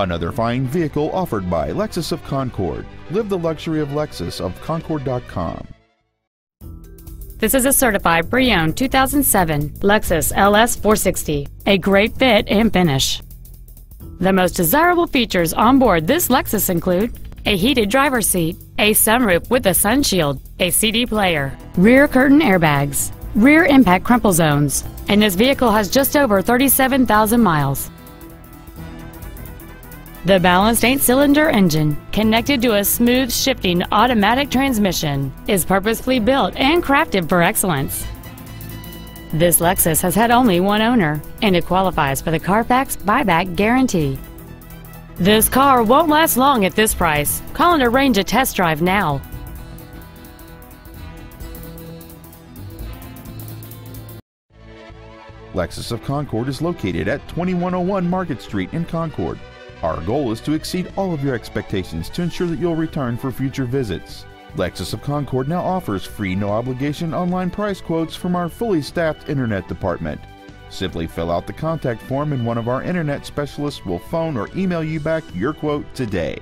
Another fine vehicle offered by Lexus of Concord. Live the luxury of Lexus of Concord.com. This is a certified pre-owned 2007 Lexus LS 460. A great fit and finish. The most desirable features on board this Lexus include a heated driver's seat, a sunroof with a sunshield, a CD player, rear curtain airbags, rear impact crumple zones, and this vehicle has just over 37,000 miles. The balanced eight-cylinder engine, connected to a smooth shifting automatic transmission, is purposefully built and crafted for excellence. This Lexus has had only one owner, and it qualifies for the Carfax buyback guarantee. This car won't last long at this price. Call and arrange a test drive now. Lexus of Concord is located at 2101 Market Street in Concord. Our goal is to exceed all of your expectations to ensure that you'll return for future visits. Lexus of Concord now offers free no obligation online price quotes from our fully staffed internet department. Simply fill out the contact form and one of our internet specialists will phone or email you back your quote today.